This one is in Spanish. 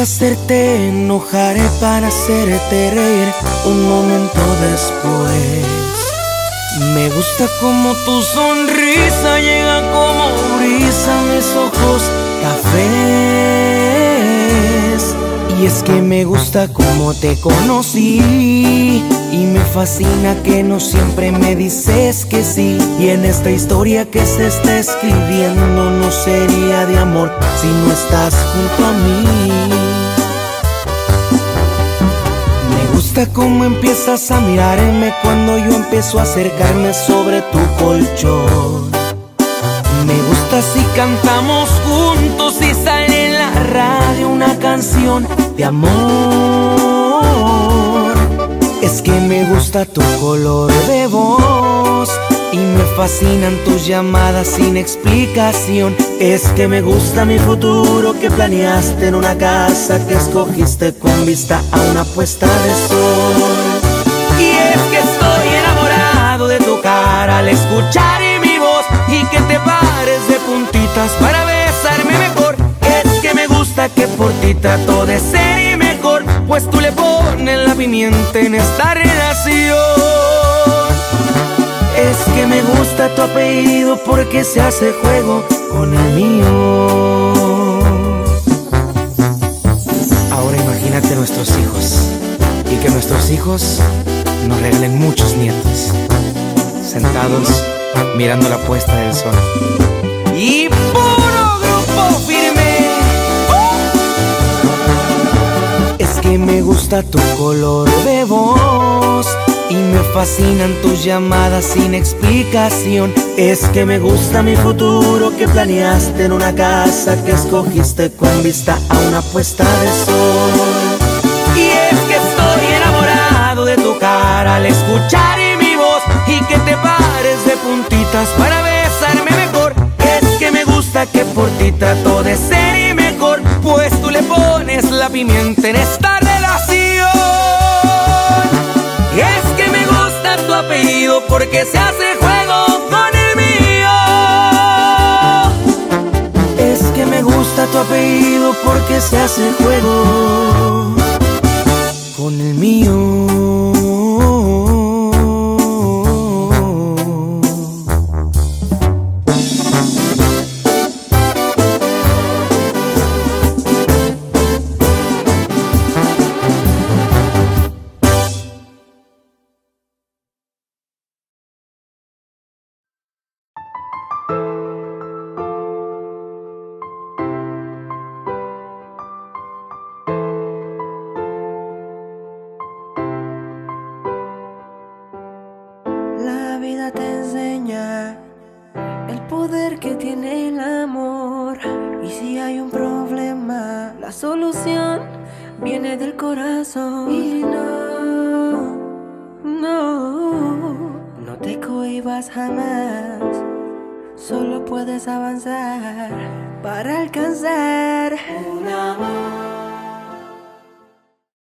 hacerte enojaré para hacerte reír un momento después. Me gusta como tu sonrisa llega como brisa a mis ojos cafés. Y es que me gusta como te conocí y me fascina que no siempre me dices que sí. Y en esta historia que se está escribiendo no sería de amor si no estás junto a mí. Me gusta cómo empiezas a mirarme cuando yo empiezo a acercarme sobre tu colchón. Me gusta si cantamos juntos y sale en la radio una canción de amor. Es que me gusta tu color de voz y me fascinan tus llamadas sin explicación. Es que me gusta mi futuro que planeaste en una casa que escogiste con vista a una puesta de sol. Y es que estoy enamorado de tu cara al escuchar mi voz y que te pares de puntitas para besarme mejor. Es que me gusta que por ti trato de ser y mejor, pues tú pimienta en esta relación. Es que me gusta tu apellido porque se hace juego con el mío. Ahora imagínate nuestros hijos y que nuestros hijos nos regalen muchos nietos, sentados mirando la puesta del sol. Y que me gusta tu color de voz y me fascinan tus llamadas sin explicación. Es que me gusta mi futuro que planeaste en una casa que escogiste con vista a una puesta de sol. Y es que estoy enamorado de tu cara al escuchar mi voz y que te pares de puntitas para besarme mejor. Es que me gusta que por ti trato de ser y mejor, pues tú le pones la pimienta en esta apellido porque se hace juego con el mío. Es que me gusta tu apellido porque se hace juego te enseña el poder que tiene el amor. Y si hay un problema, la solución viene del corazón. Y no, no, no te cohibas jamás. Solo puedes avanzar para alcanzar un amor.